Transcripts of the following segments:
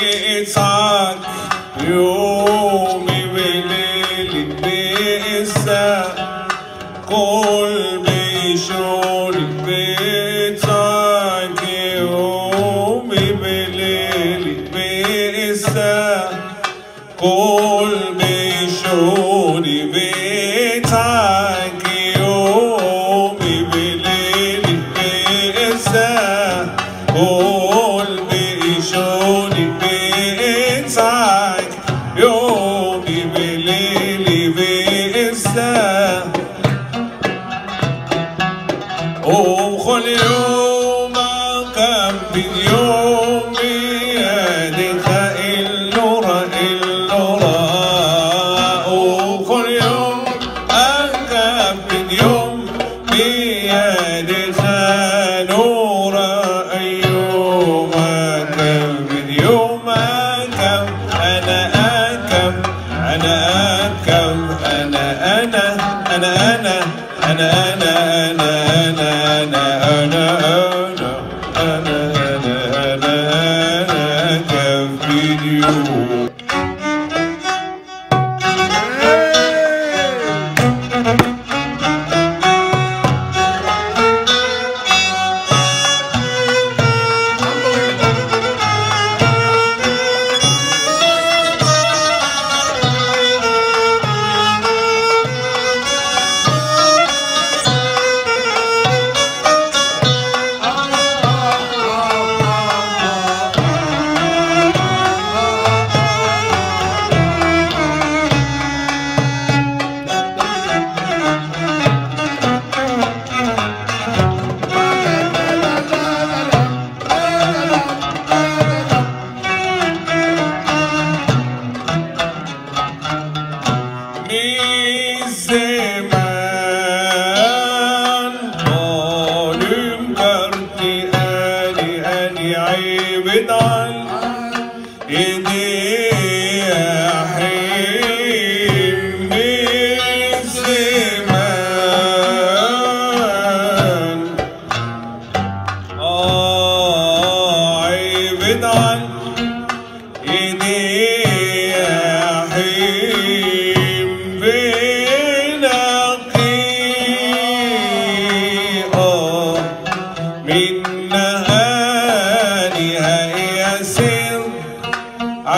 بيسعد يومي بليلي بيسعد قلبي يشوري بيسعد يومي بليلي بيسعد قلبي يشوري بيسعد يومي بليلي بيسعد حبيبة ايدي حلم الزمان آه عيبة ايدي Amen.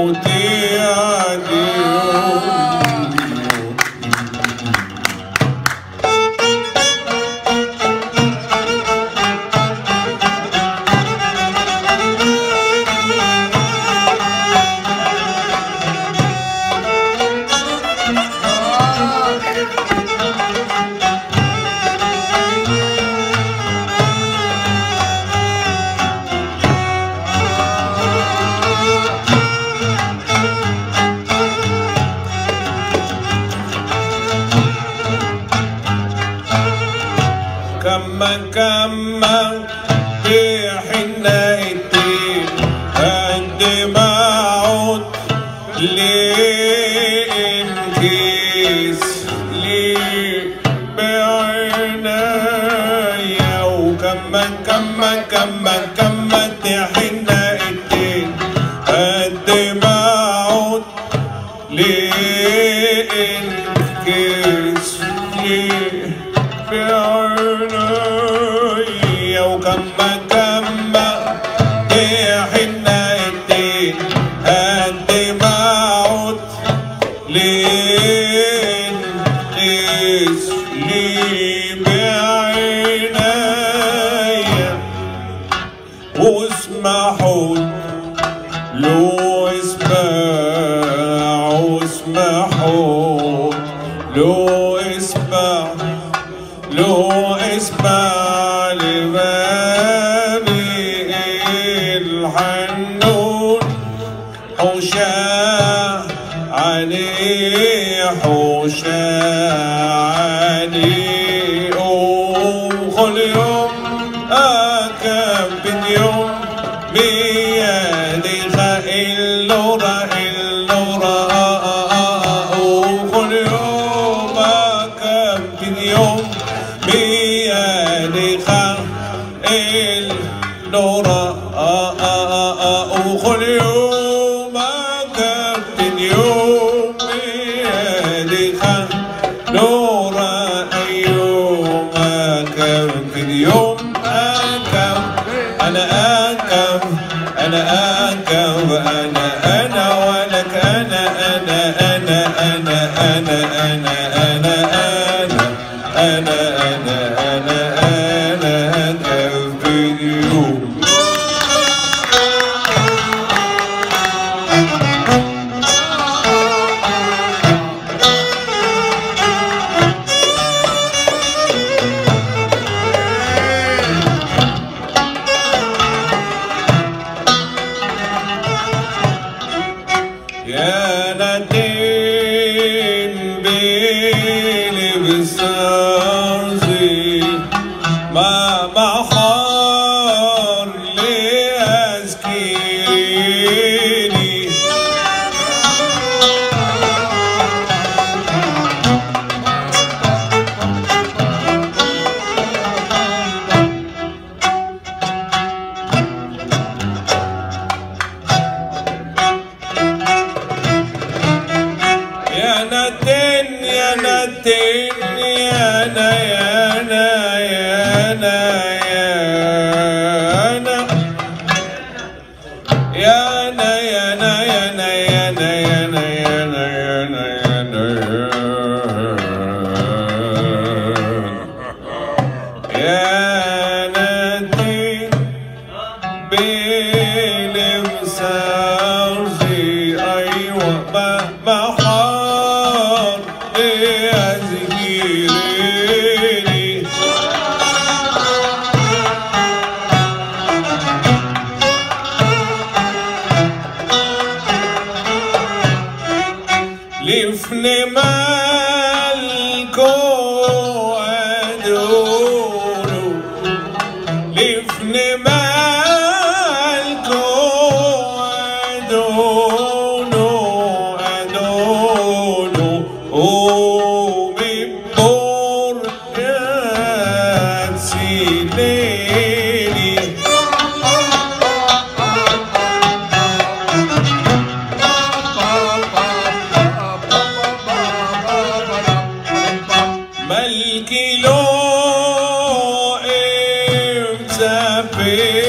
onde كما كما كما كما تحنا الدين قد ما اقعد للكرس في عينيا وكما كما تحنا الدين قد ما اقعد للكرس ليه علي حوشا علي وخل يوم أكم بن يوم ميالي خائل لورا اللورا وخل يوم أكم بن يوم ميالي خائل لورا وخل يوم ما محار لأذكيريني يا نتين يا نتين يا نتين my, my happy.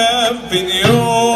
have been yours.